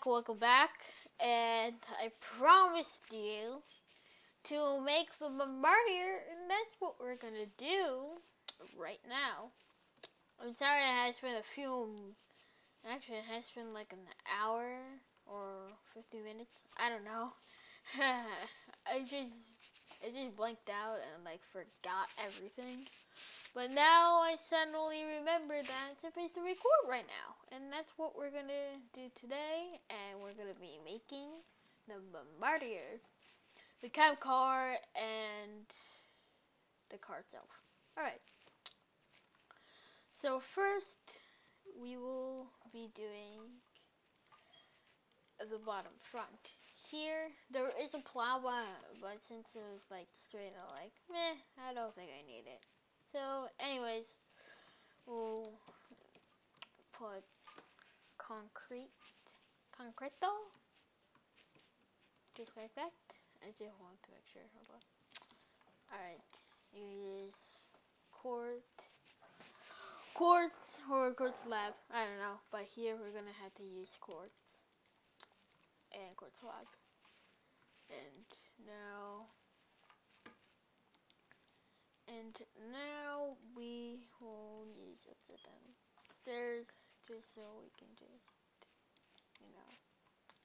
back, welcome back, and I promised you to make the bombardier, and that's what we're gonna do right now. I'm sorry it has been a few, actually it has been like an hour or 50 minutes, I don't know. I just, I just blanked out and like forgot everything. But now I suddenly remember that I'm supposed to record right now. And that's what we're gonna do today. And we're gonna be making the Bombardier, the cab car, and the car itself. Alright. So first, we will be doing the bottom front. Here, there is a plow, uh, but since it was like straight, I'm like, meh, I don't think I need it. So, anyways, we'll put concrete, concreto, just like that. I just want to make sure. Hold on. Alright, you use quartz, quartz or quartz slab. I don't know, but here we're gonna have to use quartz and quartz slab. And now and now we will use upside down stairs just so we can just, you know,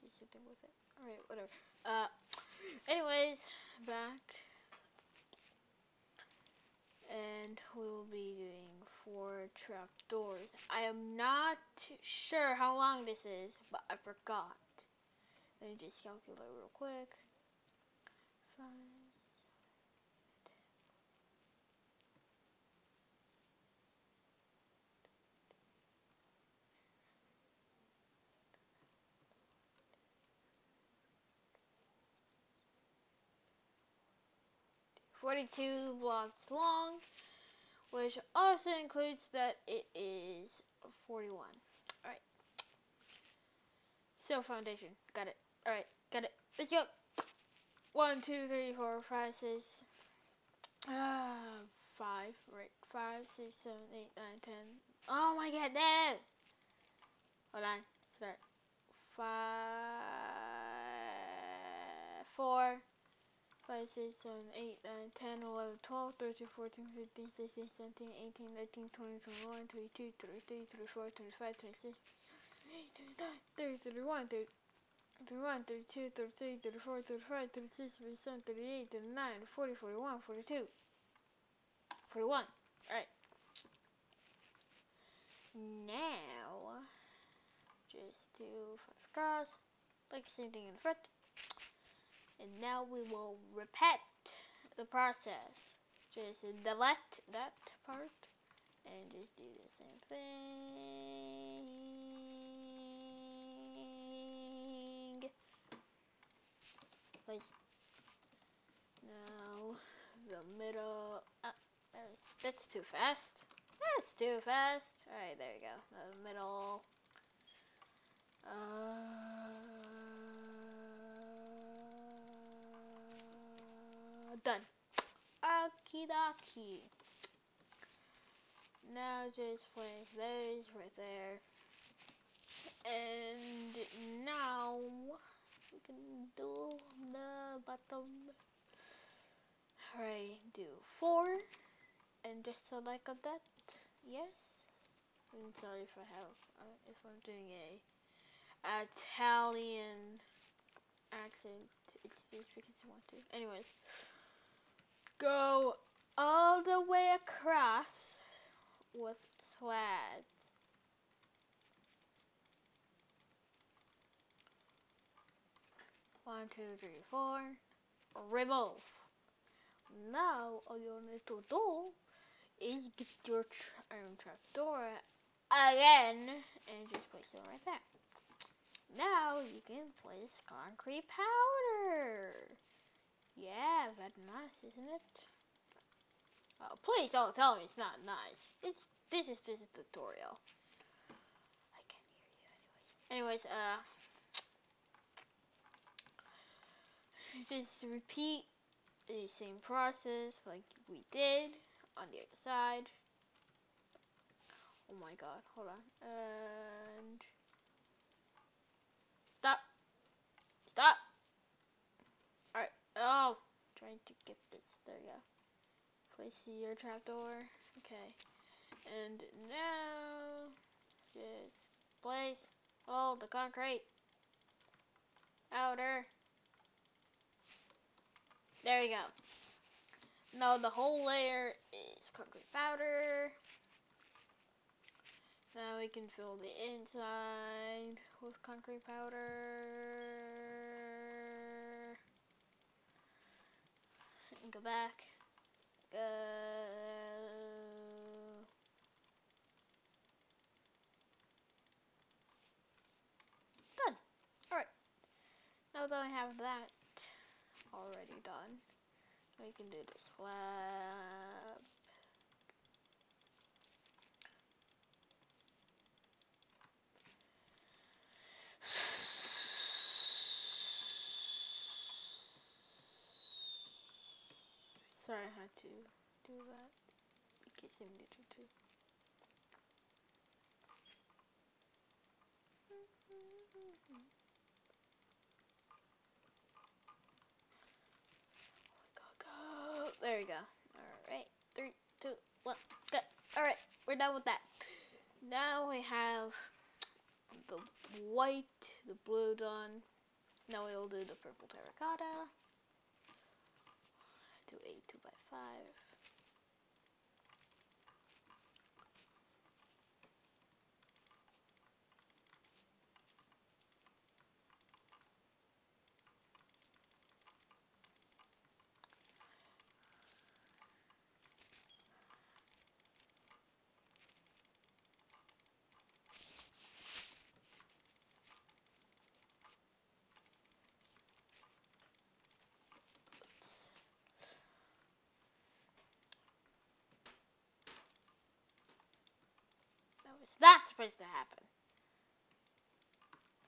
do something with it. Alright, whatever. Uh, anyways, back. And we will be doing four trap doors. I am not sure how long this is, but I forgot. Let me just calculate real quick. Five. 42 blocks long, which also includes that it is 41. Alright. So, foundation. Got it. Alright, got it. Let's go. 1, 2, 3, 4, 5, 6. Uh, 5. Right. 5, 6, 7, 8, 9, 10. Oh my god, no! Hold on. Start. 5, 4. 5, 6, 7, 8, 9, 10, 11, 12, 13, 14, 15, 16, 17, 18, 19, 20, 21, 22, 23, 24, 25, 26, 30, 31, 30, 31, 32, 33, 34, 35, 36, 37, 38, 39, 40, 41, 42, 41. Alright. Now, just do five cars, like the same thing in the front. And now we will repeat the process. Just delete that part and just do the same thing. Place now the middle. Uh, that's too fast. That's too fast. Alright, there you go. The middle. Uh, done. Okie dokie. Now just place those right there. And now we can do the bottom. Alright, do four. And just select that. Yes. I'm sorry if I have, uh, if I'm doing a Italian accent. It's just because I want to. Anyways go all the way across with slabs. One, two, three, four. Remove. Now all you need to do is get your tra um, trapdoor again and just place it right there. Now you can place concrete powder. Yeah, very nice, isn't it? Oh, please don't tell me it's not nice. It's this is just a tutorial. I can't hear you anyways. Anyways, uh just repeat the same process like we did on the other side. Oh my god, hold on. And stop. stop. Oh, to get this. There you go. Place your trapdoor. Okay. And now, just place all the concrete powder. There we go. Now the whole layer is concrete powder. Now we can fill the inside with concrete powder. And go back. Go. Done. Alright. Now that I have that already done, we can do the slab. Sorry, I had to do that in case I needed to. Go. There we go. Alright. Three, two, one, go. Alright, we're done with that. Now we have the white, the blue done. Now we'll do the purple terracotta. Do a 2 by 5 That was not supposed to happen.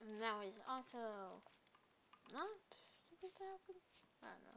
And that was also not supposed to happen. I don't know.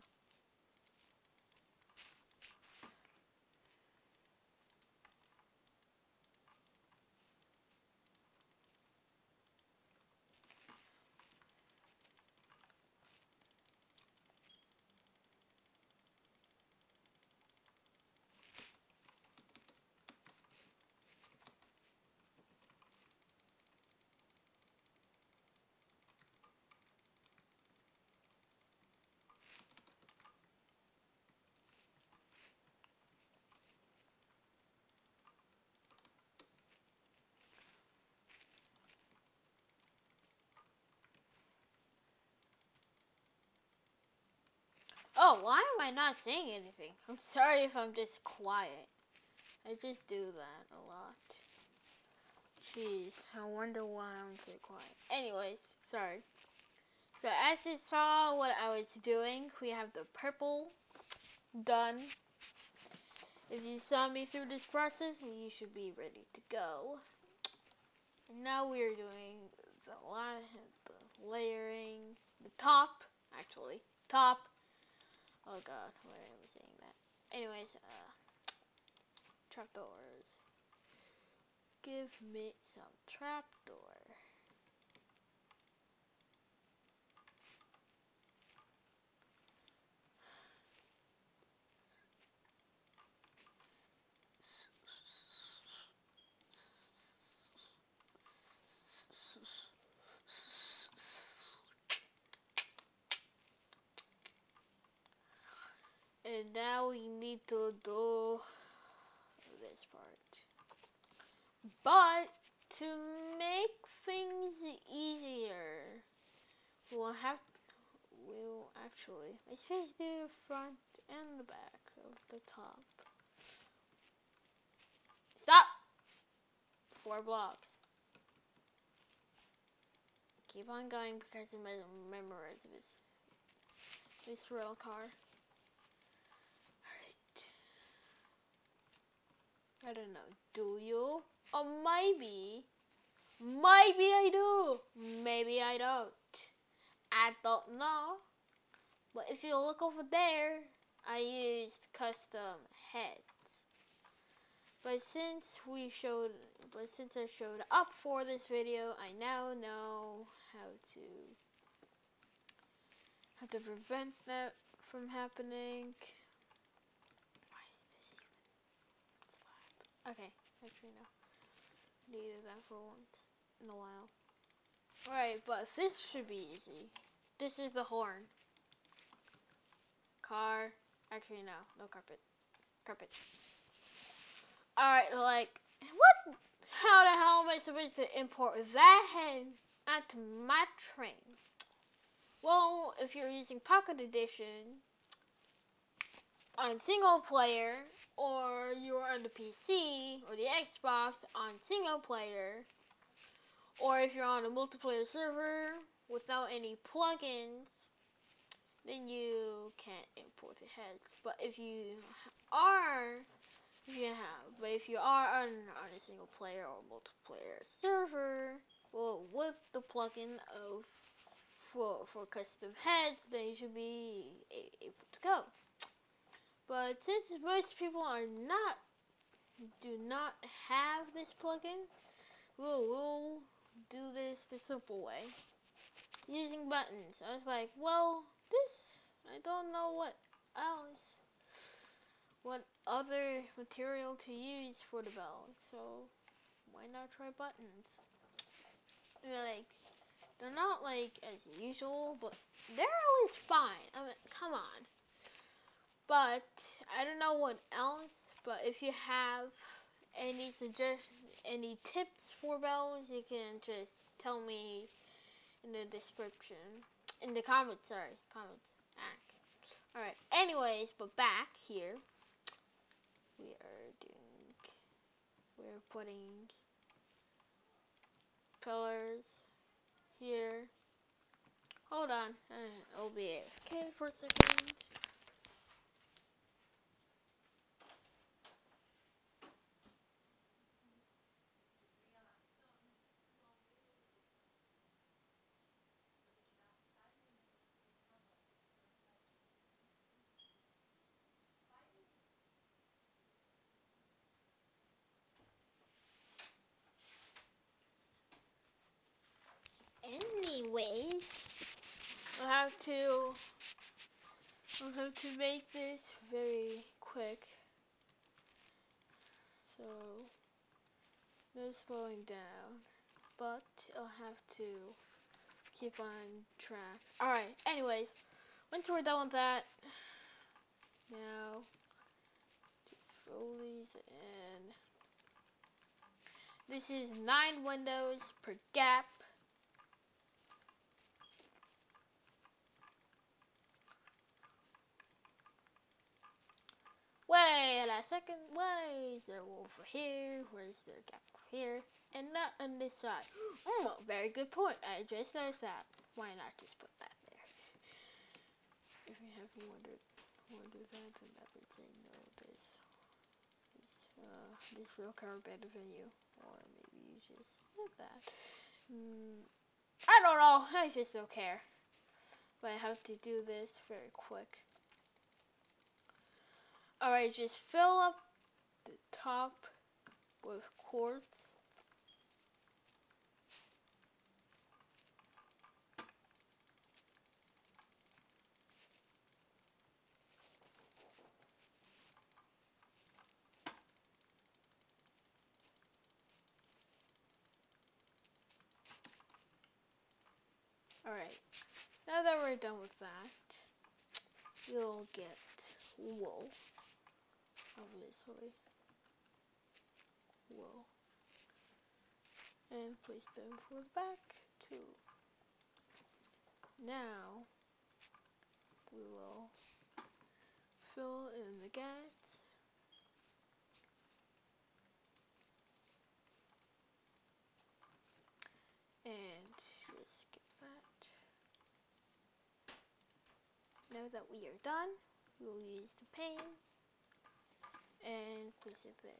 Oh, why am I not saying anything? I'm sorry if I'm just quiet. I just do that a lot. Jeez, I wonder why I'm so quiet. Anyways, sorry. So as you saw what I was doing, we have the purple done. If you saw me through this process, you should be ready to go. Now we're doing the, the layering, the top, actually, top. Oh god, why am I saying that? Anyways, uh, trapdoors. Give me some trapdoor. And now we need to do this part. But to make things easier, we'll have we'll actually I supposed to do the front and the back of the top. Stop! Four blocks. Keep on going because gonna memorize this this rail car. I don't know. Do you? Or maybe, maybe I do. Maybe I don't. I don't know. But if you look over there, I used custom heads. But since we showed, but since I showed up for this video, I now know how to how to prevent that from happening. Why is this even slab? Okay, actually no. Needed that for once in a while. Alright, but this should be easy. This is the horn. Car. Actually no, no carpet. Carpet. Alright, like what how the hell am I supposed to import that head onto my train? Well, if you're using Pocket Edition on single player, or you're on the PC or the Xbox on single player, or if you're on a multiplayer server without any plugins, then you can't import the heads. But if you are, you have, but if you are on, on a single player or multiplayer server, well, with the plugin of for for custom heads, then you should be able to go. But since most people are not do not have this plugin, we'll, we'll do this the simple way using buttons. I was like, well, this I don't know what else, what other material to use for the bells, so why not try buttons? They're like they're not like as usual, but they're always fine. I mean, come on. But I don't know what else. But if you have any suggestions, any tips for bells, you can just tell me in the description, in the comments. Sorry, comments. All right. Anyways, but back here, we are doing. We're putting pillars here. Hold on. Uh, I'll be okay for a second. Anyways, I'll have to I'll have to make this very quick. So no slowing down, but I'll have to keep on track. Alright, anyways, once we're done with that, now do Foley's and this is nine windows per gap. Wait a second. Why is there wall over here? Where's there a gap here? And not on this side. Oh, very good point. I just noticed that. Why not just put that there? If you have wondered, wondered that, then that would say no. This, this, uh, this real car better than you, or maybe you just said that. Mm, I don't know. I just don't care. But I have to do this very quick. Alright, just fill up the top with quartz. Alright, now that we're done with that, you'll get wool obviously. Whoa. And place them for the back too. Now we will fill in the gaps. And just skip that. Now that we are done, we will use the paint and place it there.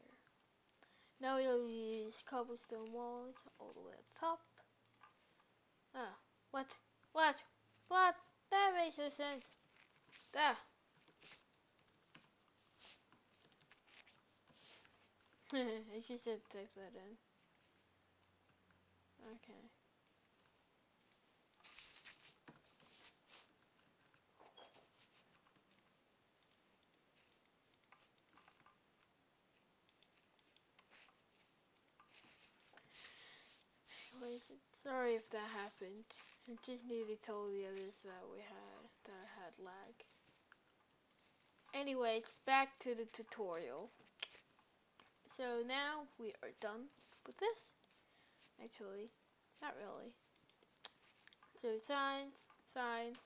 Now we'll use cobblestone walls all the way up top. Ah, what? What? What? That makes no sense. There. I just to type that in. Okay. Anyways, sorry if that happened. I just need to tell the others that we had that I had lag. Anyways, back to the tutorial. So now we are done with this. Actually, not really. So signs, sign,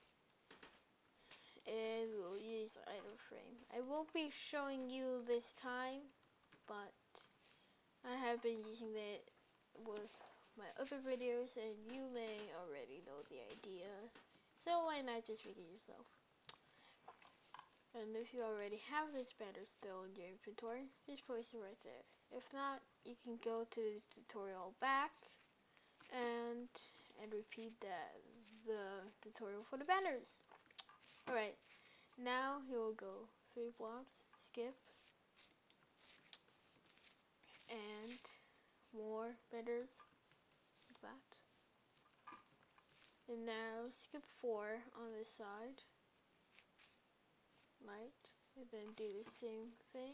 and we'll use item frame. I won't be showing you this time, but I have been using it with my other videos and you may already know the idea. So why not just make it yourself? And if you already have this banner still in your inventory, just place it right there. If not, you can go to the tutorial back and and repeat that the tutorial for the banners. Alright, now you will go three blocks, skip, and more banners like that. And now skip four on this side, right, and then do the same thing.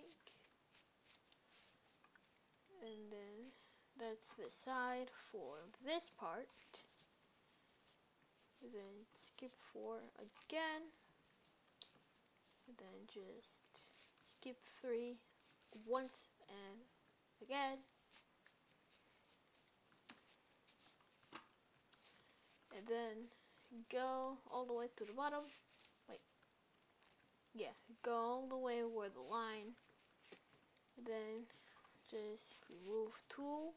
And then that's the side for this part. Then skip 4 again. And then just skip 3 once and again and then go all the way to the bottom. Wait. Yeah go all the way where the line. Then just remove tool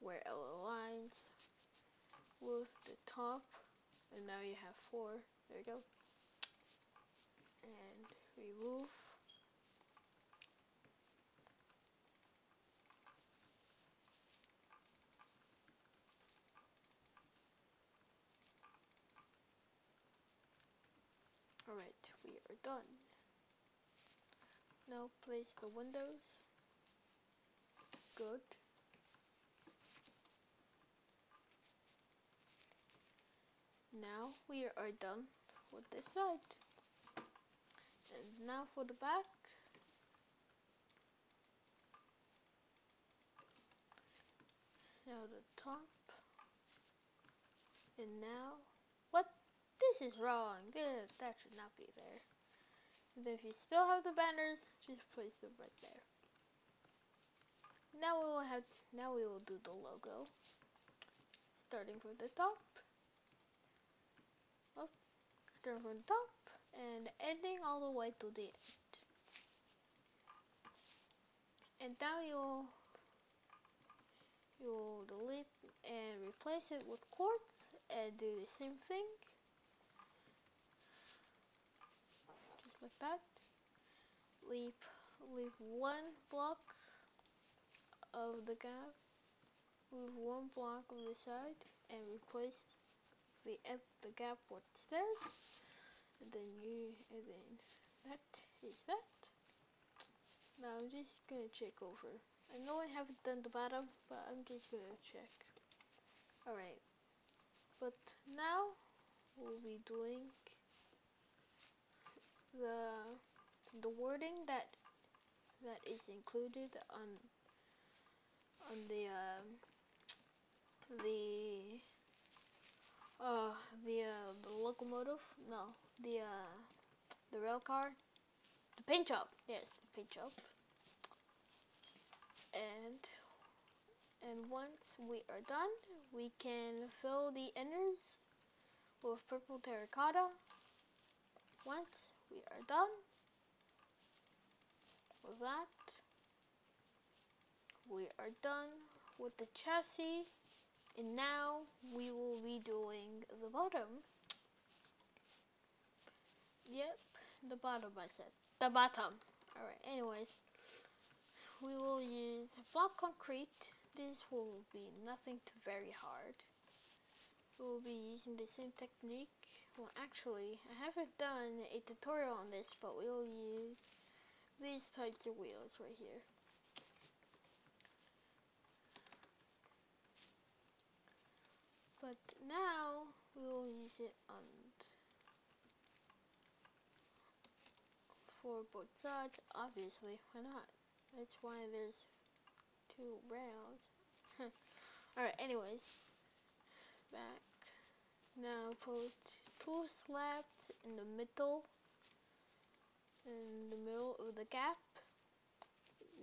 where it aligns with the top. And now you have four. There you go. And remove Alright, we are done. Now place the windows. Good. Now we are done with this side. And now for the back. Now the top. And now, what? This is wrong. That should not be there. If you still have the banners, just place them right there. Now we will have, now we will do the logo. Starting from the top. Oh, Start from the top and ending all the way to the end. And now you'll you'll delete and replace it with quartz and do the same thing. Just like that. Leave leave one block of the gap. Leave one block on the side and replace the the gap with stairs and then you and then that is that now I'm just gonna check over I know I haven't done the bottom but I'm just gonna check alright but now we'll be doing the the wording that that is included on on the um, the uh the uh, the locomotive no the uh, the rail car, the paint job. Yes, the paint job. And and once we are done, we can fill the inners with purple terracotta. Once we are done with that, we are done with the chassis and now we will be doing the bottom Yep, the bottom I said. The bottom. Alright, anyways. We will use block concrete. This will be nothing too very hard. We will be using the same technique. Well, actually, I haven't done a tutorial on this, but we will use these types of wheels right here. But now, we will use it on for both sides, obviously, why not? That's why there's two rails. Alright, anyways. back. Now put two slabs in the middle, in the middle of the gap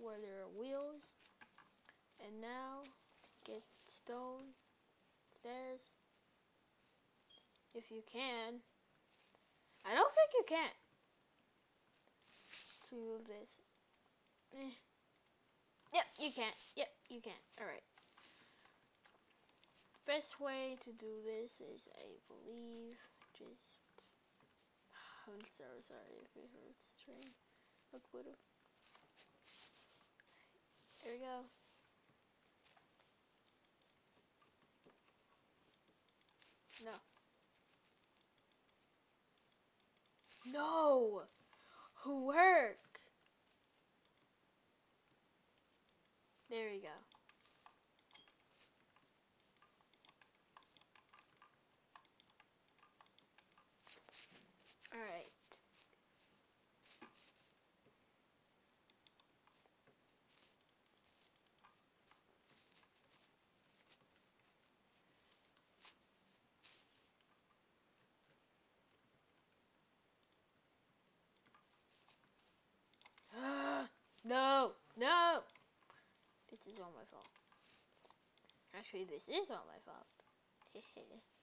where there are wheels. And now get stone stairs if you can. I don't think you can. To remove this. Eh. Yep, you can. Yep, you can. Alright. Best way to do this is, I believe, just... I'm so sorry if it hurts the train. Look, what There we go. No. No! Work! There we go. Alright. no, no! This is all my fault. Actually, this is all my fault.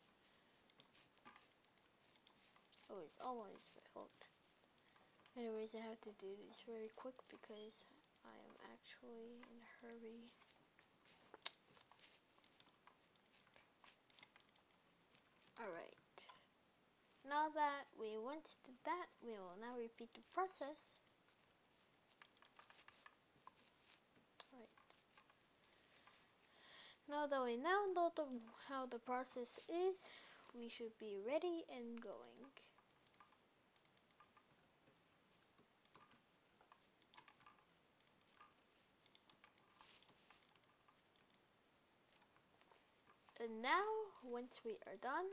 it's always my fault. Anyways, I have to do this very quick because I am actually in a hurry. Alright. Now that we went to that, we will now repeat the process Now that we now know the, how the process is, we should be ready and going. And now, once we are done,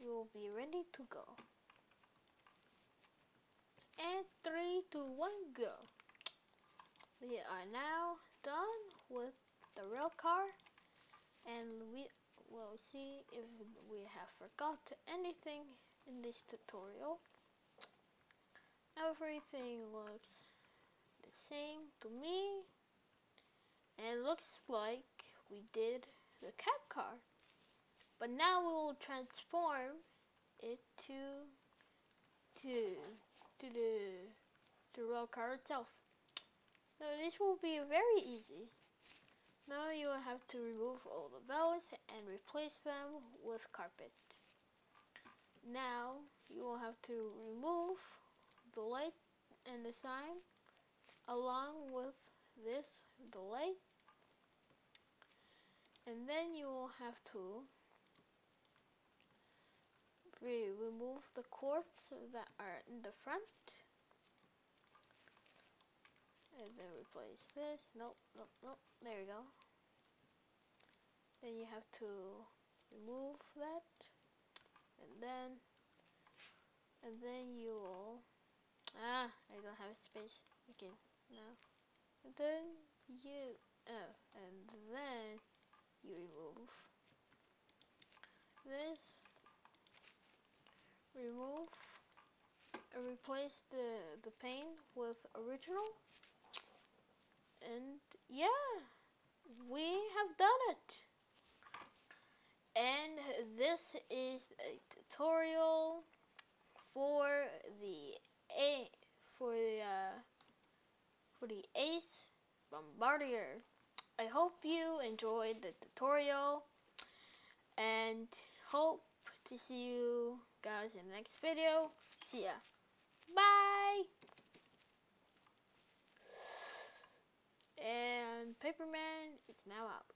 we will be ready to go. And three, two, one, go. We are now done with the rail car and we will see if we have forgot anything in this tutorial. Everything looks the same to me and looks like we did the cab car. But now we will transform it to to to the the rail car itself. Now this will be very easy. Now you will have to remove all the bells and replace them with carpet. Now you will have to remove the light and the sign along with this, the light. And then you will have to remove the cords that are in the front and then replace this. Nope, nope, nope. There we go. Then you have to remove that. And then, and then you will, ah, I don't have space again now. And then you, oh, and then you remove this, remove, replace the, the pane with original and yeah, we have done it. And this is a tutorial for the A for the uh, for the ACE Bombardier. I hope you enjoyed the tutorial and hope to see you guys in the next video. See ya. Bye. And Paperman is now out.